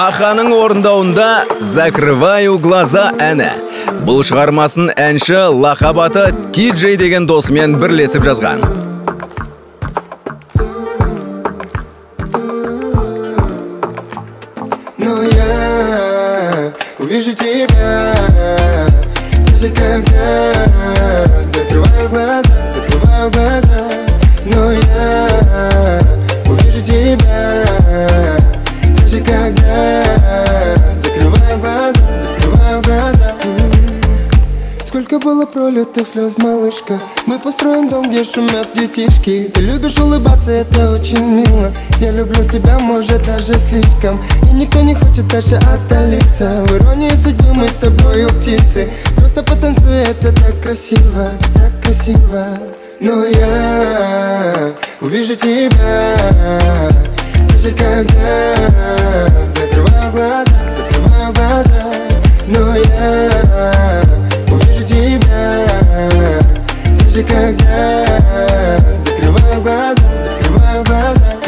аханың орындауында закрываю глаза әні. Бұл шығармасын әнші лақабаты тиджей деген досымен бірлесіп жазған. Но я увижу тебя. Было пролитых слез, малышка. Мы построим дом, где шумят детишки. Ты любишь улыбаться, это очень мило. Я люблю тебя, может, даже слишком. И никто не хочет дальше отдалиться. В иронии судьбы мы с тобой птицы. Просто потанцуй, это так красиво, так красиво. Но я увижу тебя Даже когда закрываю глаза, закрываю глаза.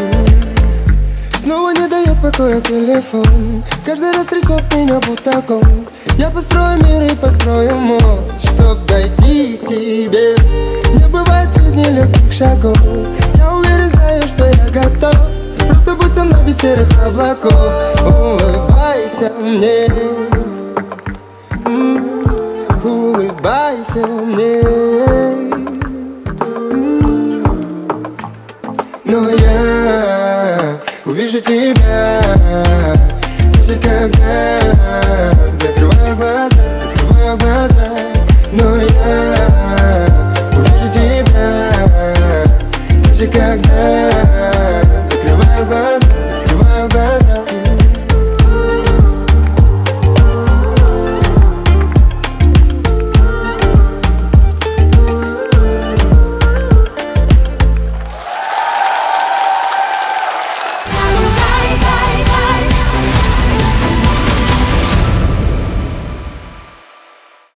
Снова не дает покоя телефон. Каждый раз трясет меня будто гонг Я построю мир и построю мост Чтоб дойти к тебе. Не бывает в жизни легких шагов. Я уверен, знаю, что я готов. Просто будь со мной без серых облаков. Улыбайся мне. Улыбайся мне Но я увижу тебя Даже когда